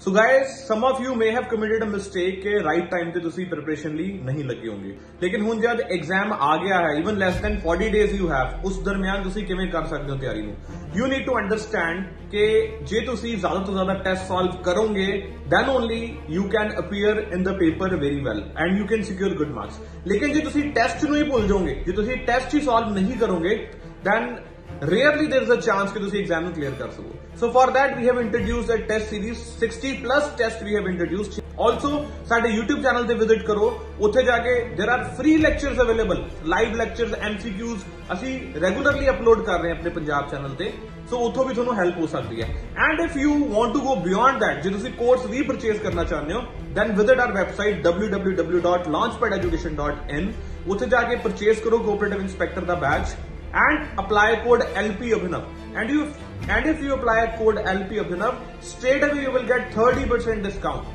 so guys some of you may have committed a mistake ਕਿ right time ਤੇ ਤੁਸੀਂ preparation ਲਈ ਨਹੀਂ ਲੱਗੇ ਹੋਗੇ ਲੇਕਿਨ ਹੁਣ ਜਦ ਐਗਜ਼ਾਮ ਆ ਗਿਆ ਹੈ even less than 40 days you have ਉਸ ਦਰਮਿਆਨ ਤੁਸੀਂ ਕਿਵੇਂ ਕਰ ਸਕਦੇ ਹੋ ਤਿਆਰੀ ਨੂੰ ਯੂ ਨੀਡ ਟੂ ਅੰਡਰਸਟੈਂਡ ਕਿ ਜੇ ਤੁਸੀਂ ਜ਼ਿਆਦਾ ਤੋਂ ਜ਼ਿਆਦਾ ਟੈਸਟ ਸੋਲਵ ਕਰੋਗੇ then only you can appear in the paper very well and you can secure good marks ਲੇਕਿਨ ਜੇ ਤੁਸੀਂ ਟੈਸਟ ਨੂੰ ਹੀ ਭੁੱਲ ਜਾਓਗੇ ਜੇ ਤੁਸੀਂ ਟੈਸਟ ਹੀ ਸੋਲਵ ਨਹੀਂ ਕਰੋਗੇ then rarely there is a chance कि ਤੁਸੀਂ ਐਗਜ਼ਾਮ ਨੂੰ ਕਲੀਅਰ ਕਰ ਸਕੋ so for that we have introduced a test series 60 plus test we have introduced also ਸਾਡੇ YouTube ਚੈਨਲ ਤੇ ਵਿਜ਼ਿਟ ਕਰੋ ਉੱਥੇ ਜਾ ਕੇ there are free lectures available live lectures MCQs ਅਸੀਂ ਰੈਗੂਲਰਲੀ ਅਪਲੋਡ ਕਰ ਰਹੇ ਹਾਂ ਆਪਣੇ ਪੰਜਾਬ ਚੈਨਲ ਤੇ ਸੋ ਉਥੋਂ ਵੀ ਤੁਹਾਨੂੰ ਹੈਲਪ ਹੋ ਸਕਦੀ ਹੈ and if you want to go beyond that ਜੇ ਤੁਸੀਂ ਕੋਰਸ ਵੀ ਪਰਚੇਸ ਕਰਨਾ ਚਾਹੁੰਦੇ ਹੋ then visit R website www.launchpadeducation.in ਉੱਥੇ ਜਾ ਕੇ ਪਰਚੇਸ ਕਰੋ cooperative inspector the batch and apply code LP Abhinav. And you and if you apply code LP Abhinav, straight away you will get 30% discount.